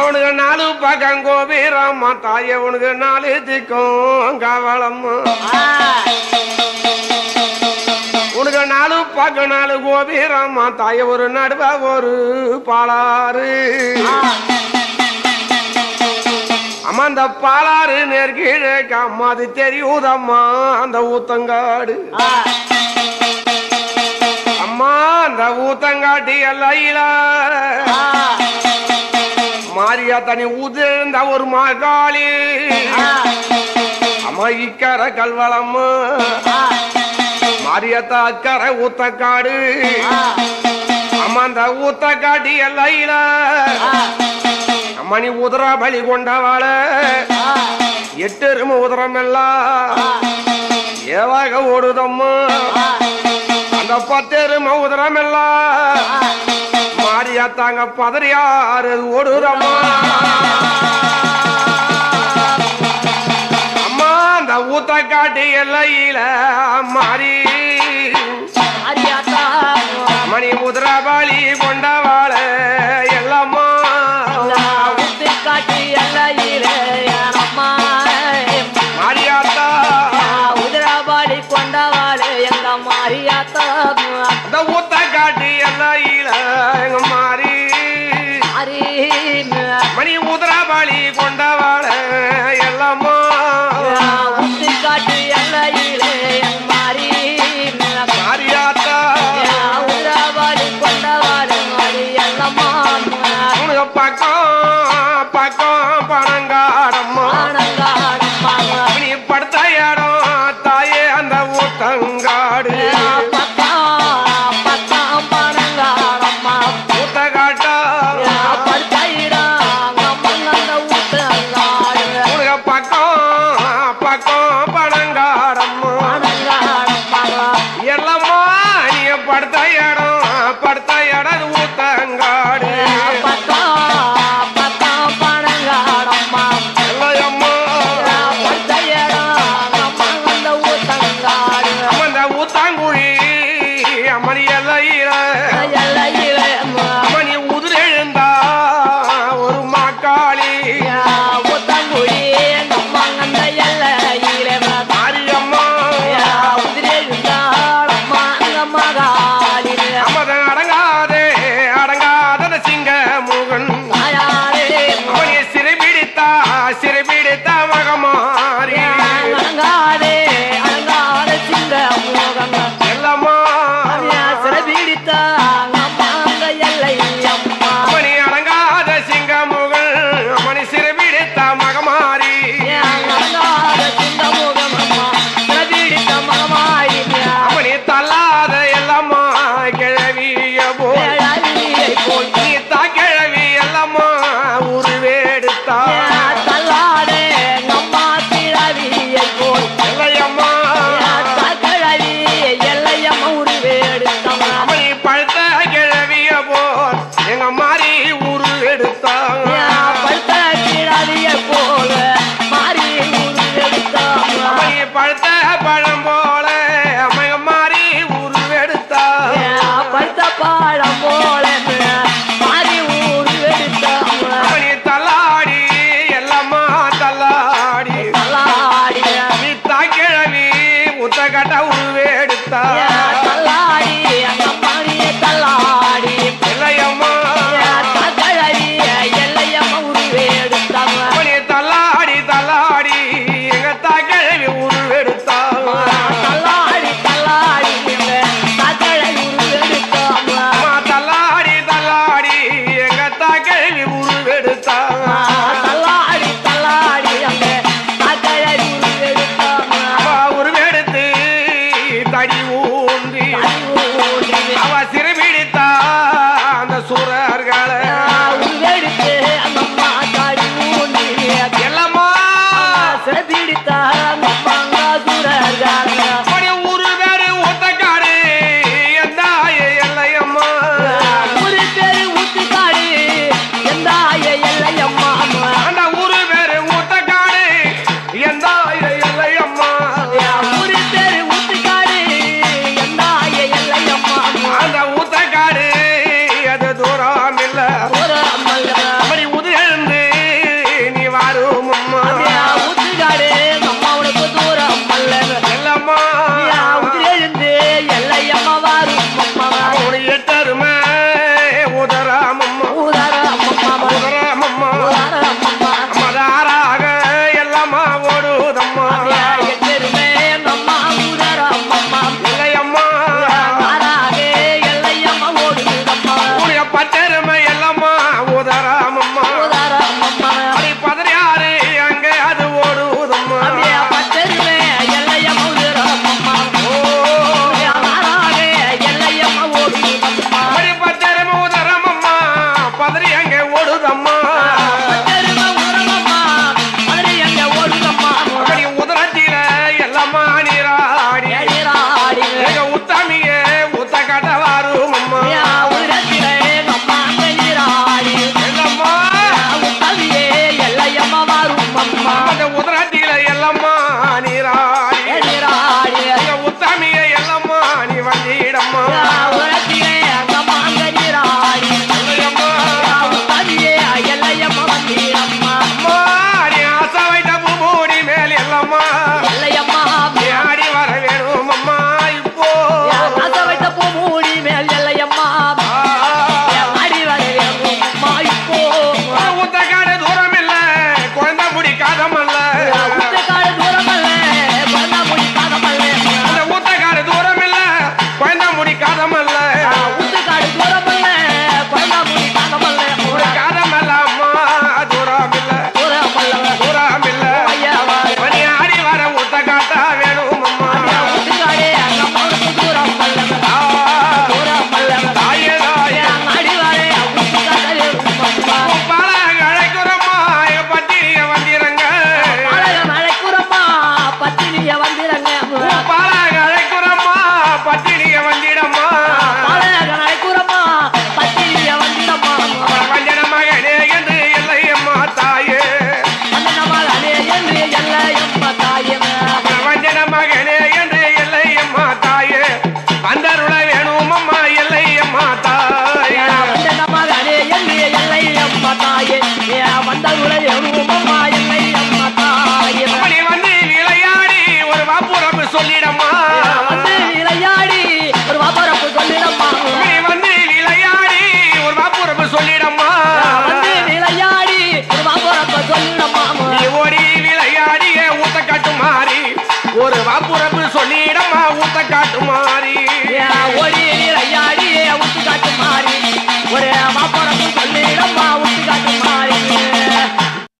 உனக்கு நாலு பக்கம் கோபீரம்மா தாய உனக்கு நாலு திக்கும் கவலம்மா உனக்கு நாலு பக்கம் நாலு கோபீரம்மா தாய ஒரு நடுவ ஒரு பாலாறு. அம்மா அந்த பாலாறு நேர்கீழே அம்மா அது தெரியுதம்மா அந்த ஊத்தங்காடு. அம்மா அந்த ஊத்தங்காட்டி எல்லாம் மாரியா தனி உதிர்ந்த ஒரு மகாளி அம்மா இக்கர கல்வளம்மா மாரியத்தா அக்கரை ஊத்தக்காடு. அம்மா அந்த ஊத்தக்காட்டி எல்லையில. அம்மா நீ பலி கொண்டவாள. எட்டெரும உதரம் எல்லாம் ஏவாக ஓடுதம்மா. அந்த பத்தெரும உதரம் எல்லாம் மாரியாத்தாங்க பதறியாறு ஓடுதம்மா. அந்த ஊத்தக்காட்டி எல்லையில மாறி. மணி உதிரபாளி கொண்டவாள எல்லாம்மா. காட்டி எல்லையிலே மாரியாத்தா உதிராபாடி கொண்டவாளே எங்க மாரியாத்தா அந்த ஊத்தக்காட்டி எல்லையில எங்க மாறி. மணி உதிரபாளி கொண்டவாள பக்கம் பழம் போல அமையம் மாறி உருவெடுத்தா. பழுத்த பழம் போல மாறி உருவெடுத்தா. நீ தள்ளாடி எல்லாமா தள்ளாடி. தள்ளாடி. நீ தாக்கிழவி உத்தகட்ட உருவெடுத்தா. party ஒரு எட்டருமா